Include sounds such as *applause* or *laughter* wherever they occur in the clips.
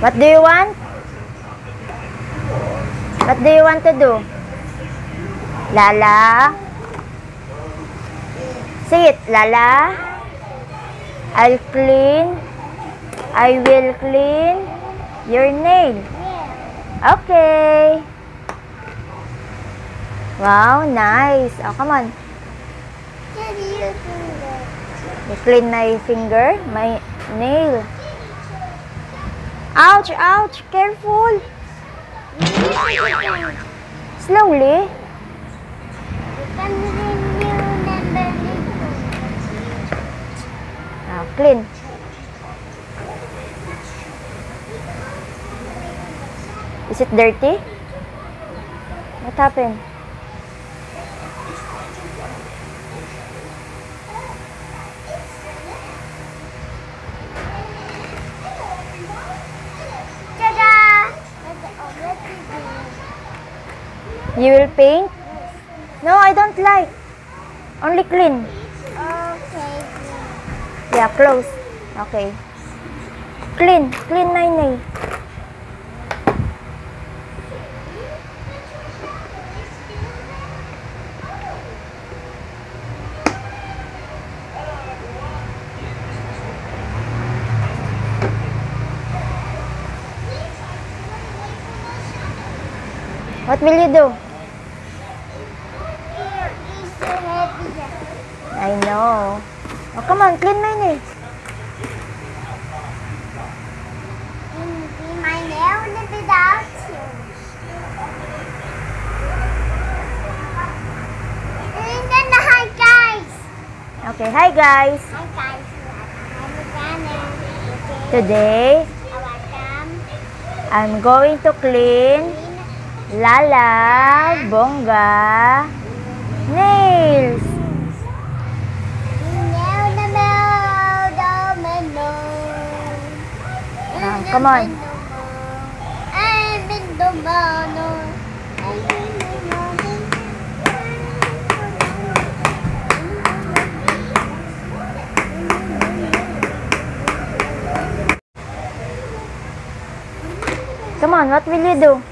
What do you want? What do you want to do? Lala? Sit, Lala. I'll clean. I will clean your nail. Okay. Wow, nice. Oh, come on. Can you clean my finger? My nail. Ouch, ouch! Careful! Slowly. Now, ah, clean. Is it dirty? What happened? You will paint? No, I don't like. Only clean. Okay. Yeah, close. Okay. Clean. Clean nine nay. What will you do? I know. Oh, come on, clean my nails. Clean mm, my nails without you. guys. Okay, hi guys. Hi guys. Today, I'm going to clean Lala Bonga nails. Come on. Come on, what will you do?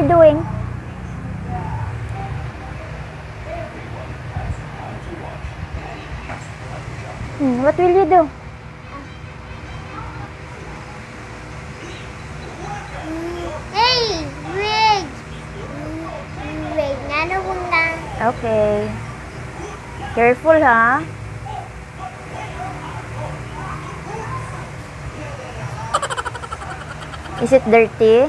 you're doing? Hmm, what will you do? Hey, Greg! Greg, nano lang. Okay. Careful, ha? Huh? Is it dirty?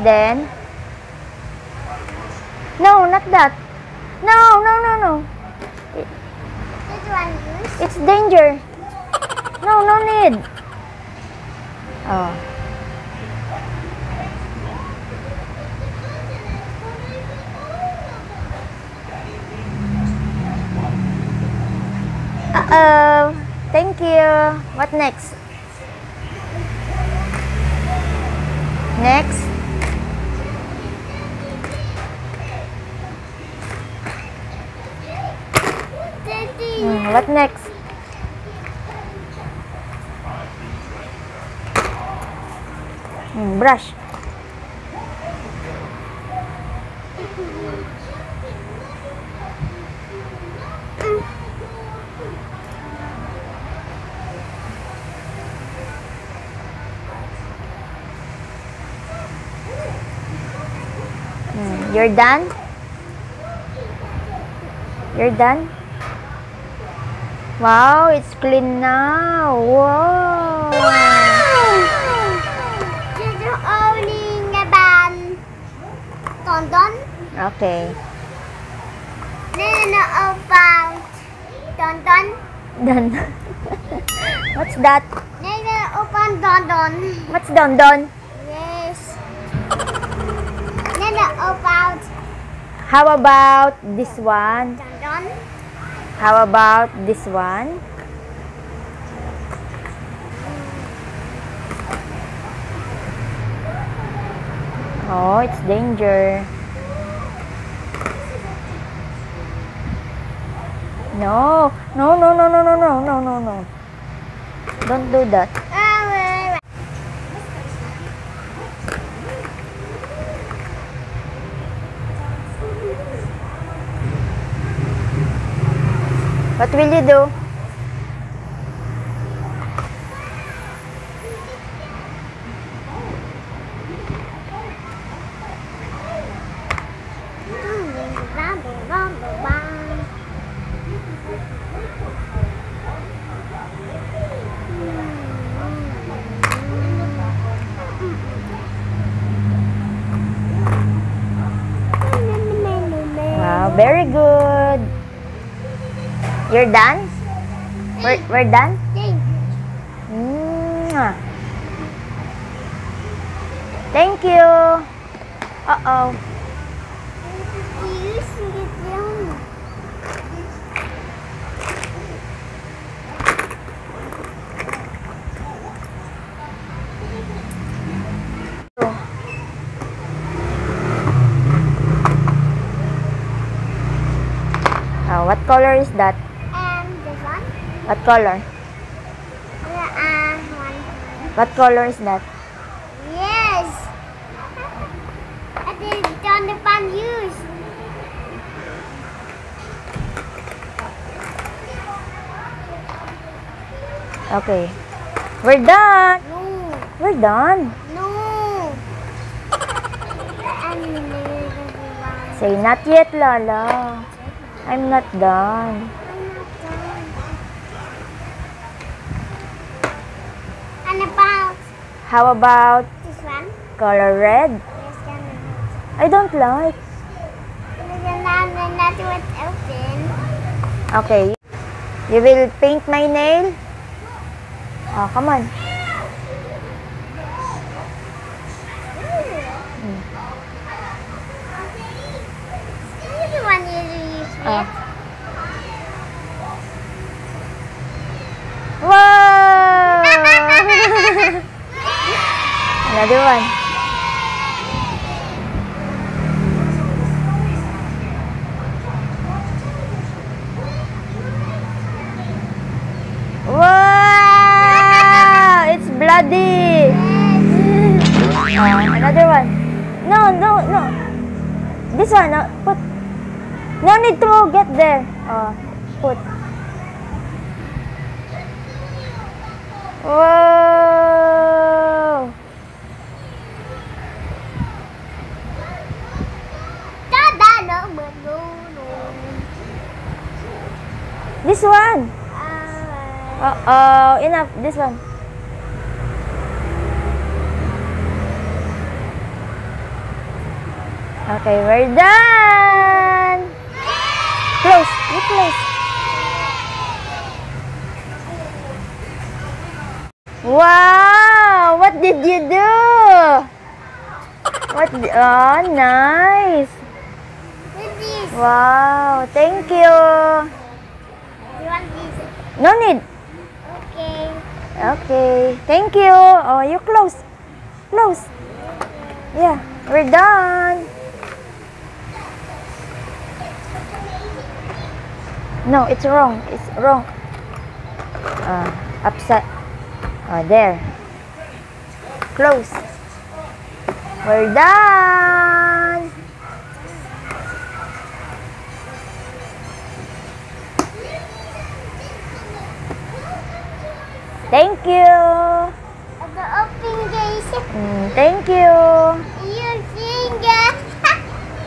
and then no not that no no no no it's danger no no need oh Uh-oh. Thank you. What next? Next. Hmm, what next? Mm, brush. Hmm, you're done? You're done? Wow, it's clean now. Wow. You're owning a ban. Tonton. Okay. No, no, about Tonton. Don. *laughs* What's that? No, no, open Dondon. What's Dondon? Yes. No, no, about. How about this one? Dondon. How about this one? Oh, it's danger. No, no, no, no, no, no, no, no, no, no. Don't do that. What will you do? You're done? We're, we're done? Thank you. Uh-oh. Uh, what color is that? What color? what color is that? Yes. I did on the pan use. Okay. We're done. No. We're done. No. Say not yet, Lala. I'm not done. How about this one? Color red? I don't like. Okay. You will paint my nail? Oh, come on. Oh. another one. Wow! It's bloody! another ah, one. No, no, no. This one, no, uh, put. No need to get there. Uh, put. Whoa! This one. Uh oh, enough. This one. Okay, we're done. Close. You close. Wow! What did you do? What? Oh, nice. Wow! Thank you. No need. Okay. Okay. Thank you. Oh, you close. Close. Yeah. We're done. No, it's wrong. It's wrong. Uh, upset. Uh, there. Close. We're done. Thank you. The open guys. thank you. You finger.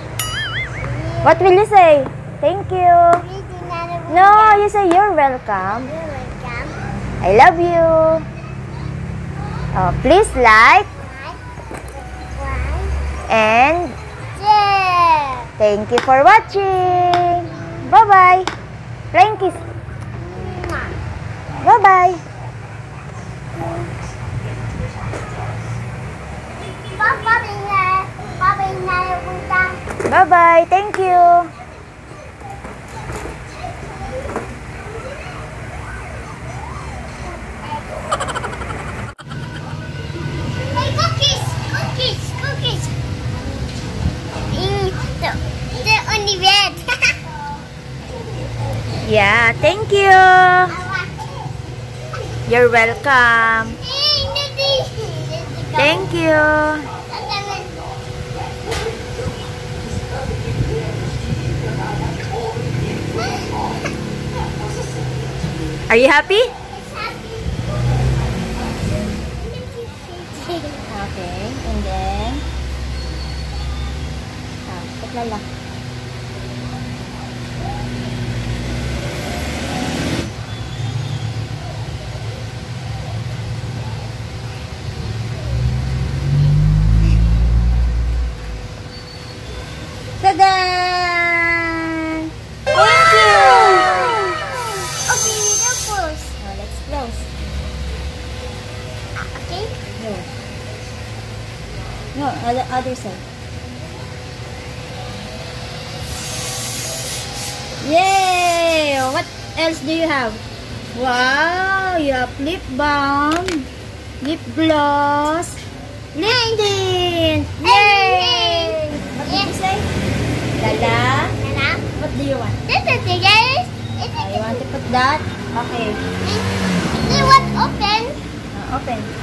*laughs* what will you say? Thank you. No, you say you're welcome. You're welcome. I love you. Oh, please like. And yeah. thank you for watching. Bye-bye. Flying kiss. Bye-bye. Bye-bye. Thank you. Hey, cookies, cookies, cookies. Mm, the, the *laughs* yeah, thank you. You're welcome. Thank you. Are you happy? Okay, and then... Ah, other side. Yay! What else do you have? Wow, you have lip balm, lip gloss, LinkedIn! Yay! What did you say? Lala? Lala? What do you want? This is the guys. I oh, want to put that? Okay. Do you want open? Uh, open.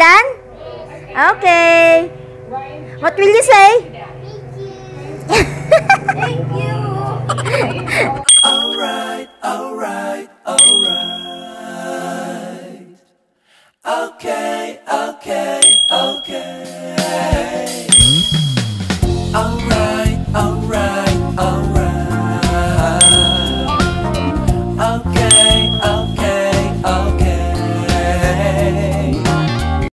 done? Okay. What will you say?